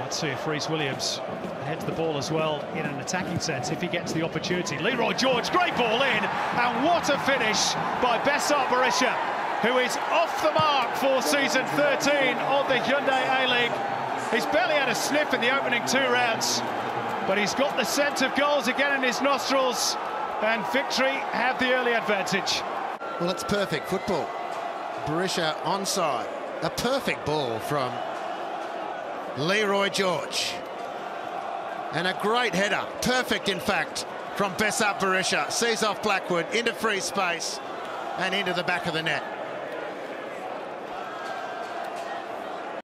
Let's see if Rhys Williams heads the ball as well in an attacking sense if he gets the opportunity. Leroy George, great ball in, and what a finish by Besart Berisha, who is off the mark for season 13 of the Hyundai A-League. He's barely had a sniff in the opening two rounds, but he's got the scent of goals again in his nostrils, and Victory have the early advantage. Well, it's perfect football. Berisha onside. A perfect ball from Leroy George. And a great header. Perfect, in fact, from Besart Berisha. Sees off Blackwood into free space and into the back of the net.